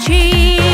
cheese.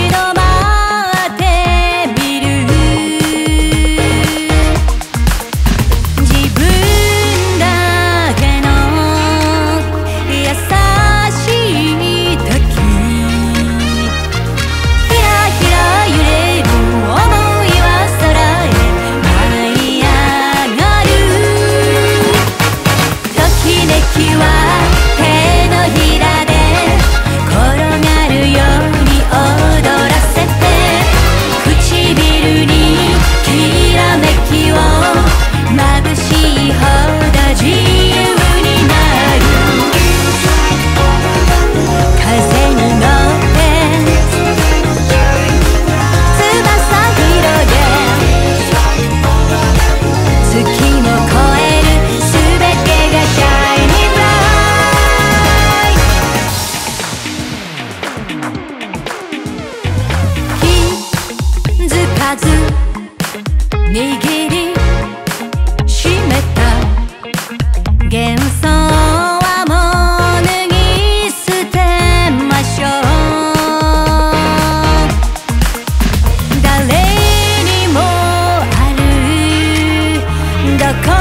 にず握りしめた。幻想はもう脱ぎ捨てましょう。誰にもある。どこ